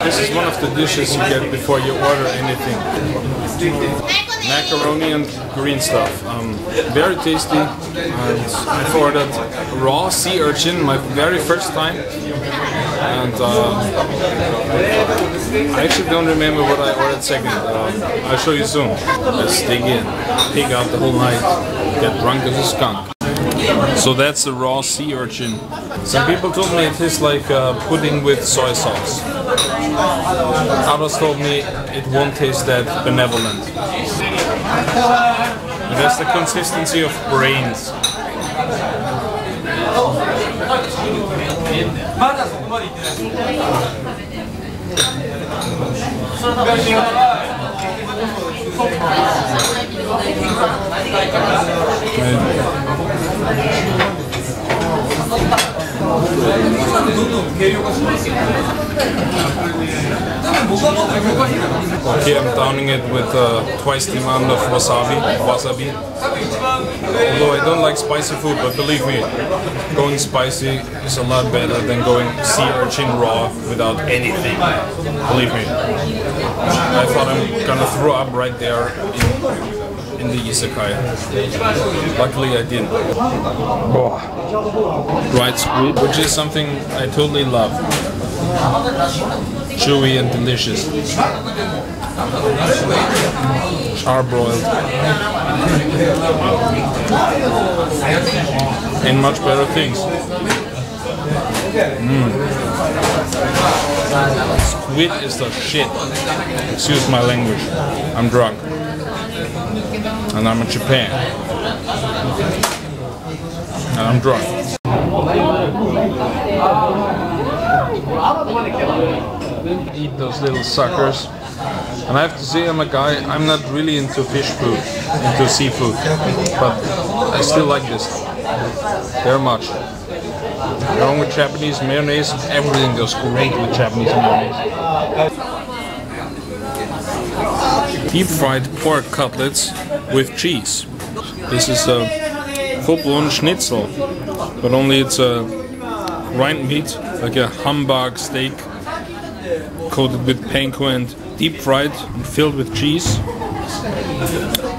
This is one of the dishes you get before you order anything. Macaroni and green stuff. Um, very tasty. And I've ordered raw sea urchin, my very first time. And uh, I actually don't remember what I ordered second. Uh, I'll show you soon. Let's dig in. Pig out the whole night. Get drunk as a skunk. So that's the raw sea urchin. Some people told me it tastes like uh, pudding with soy sauce. Others told me it won't taste that benevolent. That's the consistency of brains. まだそこまでいってない。Okay, I'm downing it with uh, twice the amount of wasabi. Wasabi. Although I don't like spicy food, but believe me, going spicy is a lot better than going sea urchin raw without anything. Believe me. I thought I'm gonna throw up right there in, the izakaya. Luckily, I didn't. Dried squid, which is something I totally love. Chewy and delicious. Charbroiled. And much better things. Mm. Squid is the shit. Excuse my language. I'm drunk. And I'm in Japan. And I'm drunk. Eat those little suckers. And I have to say, I'm a guy, I'm not really into fish food, into seafood. But I still like this very much. Along with Japanese mayonnaise, everything goes great with Japanese mayonnaise. Deep fried pork cutlets with cheese. This is a full-blown schnitzel, but only it's a rind meat, like a Hamburg steak, coated with panko and deep fried and filled with cheese.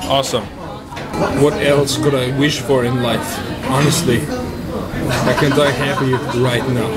Awesome. What else could I wish for in life? Honestly, I can die happy right now.